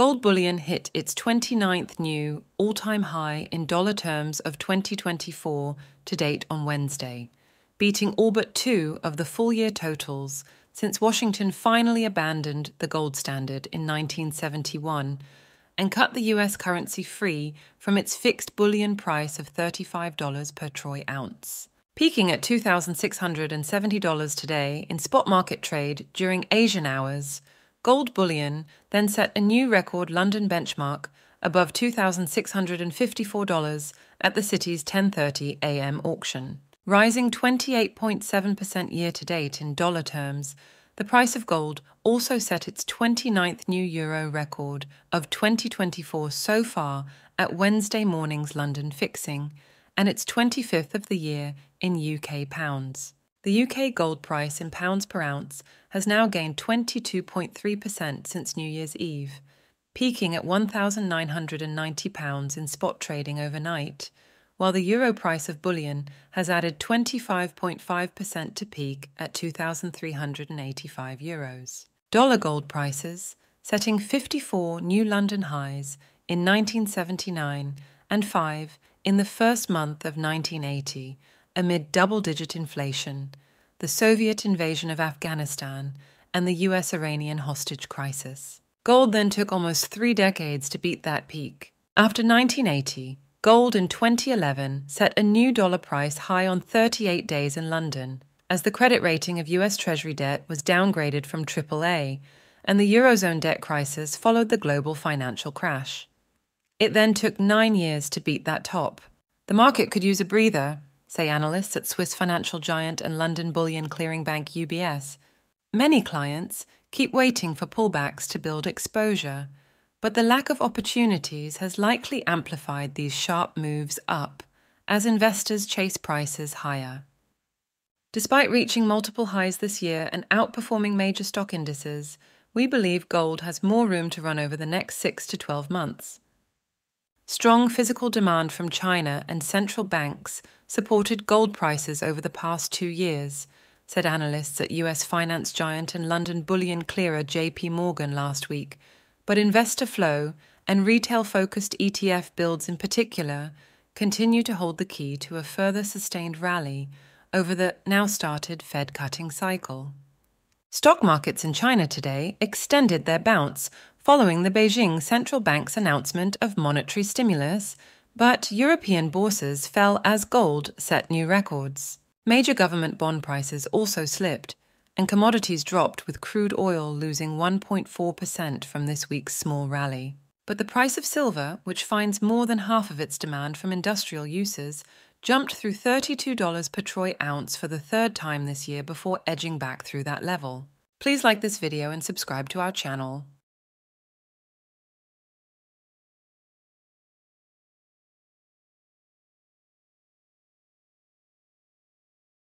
Gold bullion hit its 29th new all time high in dollar terms of 2024 to date on Wednesday, beating all but two of the full year totals since Washington finally abandoned the gold standard in 1971 and cut the US currency free from its fixed bullion price of $35 per troy ounce. Peaking at $2,670 today in spot market trade during Asian hours, gold bullion then set a new record London benchmark above $2,654 at the city's 10:30 a.m. auction. Rising 28.7% year to date in dollar terms, the price of gold also set its 29th new euro record of 2024 so far at Wednesday morning's London fixing, and its 25th of the year in UK pounds. The UK gold price in pounds per ounce has now gained 22.3% since New Year's Eve, peaking at £1,990 in spot trading overnight, while the euro price of bullion has added 25.5% to peak at 2,385 euros. Dollar gold prices, setting 54 new London highs in 1979 and 5 in the first month of 1980, amid double digit inflation, the Soviet invasion of Afghanistan, and the US Iranian hostage crisis. Gold then took almost three decades to beat that peak. After 1980, Gold in 2011 set a new dollar price high on 38 days in London, as the credit rating of US Treasury debt was downgraded from AAA, and the Eurozone debt crisis followed the global financial crash. It then took nine years to beat that top. The market could use a breather, say analysts at Swiss financial giant and London bullion clearing bank UBS. Many clients keep waiting for pullbacks to build exposure but the lack of opportunities has likely amplified these sharp moves up as investors chase prices higher. Despite reaching multiple highs this year and outperforming major stock indices, we believe gold has more room to run over the next 6 to 12 months. Strong physical demand from China and central banks supported gold prices over the past two years, said analysts at US finance giant and London bullion clearer JP Morgan last week but investor flow and retail focused ETF builds in particular continue to hold the key to a further sustained rally over the now started Fed cutting cycle. Stock markets in China today extended their bounce following the Beijing central bank's announcement of monetary stimulus, but European bourses fell as gold set new records. Major government bond prices also slipped, and commodities dropped with crude oil losing 1.4% from this week's small rally. But the price of silver, which finds more than half of its demand from industrial uses, jumped through $32 per troy ounce for the third time this year before edging back through that level. Please like this video and subscribe to our channel.